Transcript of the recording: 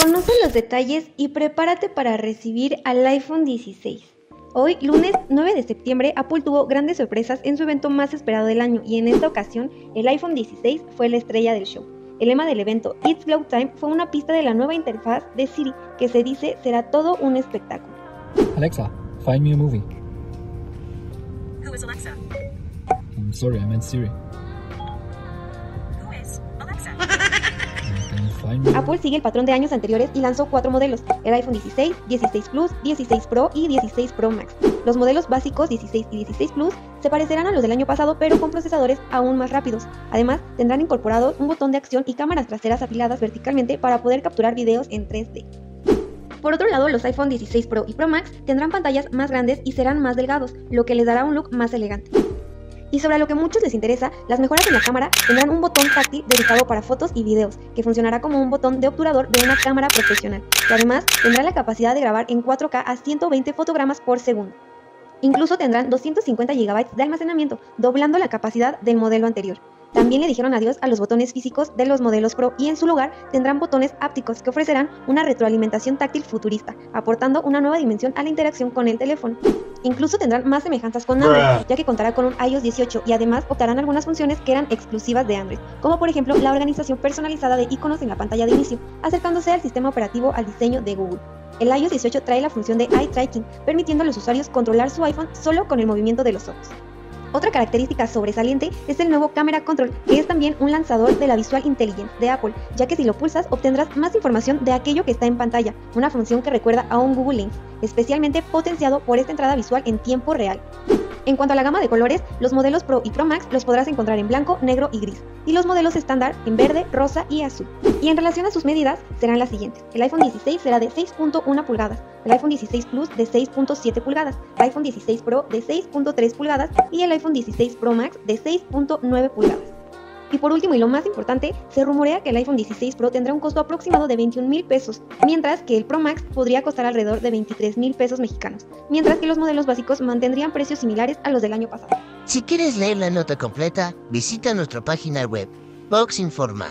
Conoce los detalles y prepárate para recibir al iPhone 16. Hoy, lunes 9 de septiembre, Apple tuvo grandes sorpresas en su evento más esperado del año y en esta ocasión el iPhone 16 fue la estrella del show. El lema del evento It's Glow Time fue una pista de la nueva interfaz de Siri que se dice será todo un espectáculo. Alexa, find me a movie. Who is Alexa? I'm sorry, I meant Siri. Apple sigue el patrón de años anteriores y lanzó cuatro modelos, el iPhone 16, 16 Plus, 16 Pro y 16 Pro Max. Los modelos básicos 16 y 16 Plus se parecerán a los del año pasado pero con procesadores aún más rápidos. Además, tendrán incorporado un botón de acción y cámaras traseras apiladas verticalmente para poder capturar videos en 3D. Por otro lado, los iPhone 16 Pro y Pro Max tendrán pantallas más grandes y serán más delgados, lo que les dará un look más elegante. Y sobre lo que a muchos les interesa, las mejoras en la cámara tendrán un botón táctil dedicado para fotos y videos, que funcionará como un botón de obturador de una cámara profesional, y además tendrá la capacidad de grabar en 4K a 120 fotogramas por segundo. Incluso tendrán 250 GB de almacenamiento, doblando la capacidad del modelo anterior. También le dijeron adiós a los botones físicos de los modelos Pro y en su lugar tendrán botones ápticos que ofrecerán una retroalimentación táctil futurista, aportando una nueva dimensión a la interacción con el teléfono. Incluso tendrán más semejanzas con Android, ya que contará con un iOS 18 y además optarán algunas funciones que eran exclusivas de Android, como por ejemplo la organización personalizada de iconos en la pantalla de inicio, acercándose al sistema operativo al diseño de Google. El iOS 18 trae la función de eye tracking, permitiendo a los usuarios controlar su iPhone solo con el movimiento de los ojos. Otra característica sobresaliente es el nuevo Camera Control, que es también un lanzador de la Visual Intelligence de Apple, ya que si lo pulsas obtendrás más información de aquello que está en pantalla, una función que recuerda a un Google Lens, especialmente potenciado por esta entrada visual en tiempo real. En cuanto a la gama de colores, los modelos Pro y Pro Max los podrás encontrar en blanco, negro y gris, y los modelos estándar en verde, rosa y azul. Y en relación a sus medidas, serán las siguientes. El iPhone 16 será de 6.1 pulgadas, el iPhone 16 Plus de 6.7 pulgadas, el iPhone 16 Pro de 6.3 pulgadas y el iPhone 16 Pro Max de 6.9 pulgadas. Y por último y lo más importante, se rumorea que el iPhone 16 Pro tendrá un costo aproximado de 21 mil pesos, mientras que el Pro Max podría costar alrededor de 23 mil pesos mexicanos, mientras que los modelos básicos mantendrían precios similares a los del año pasado. Si quieres leer la nota completa, visita nuestra página web, Vox Informa.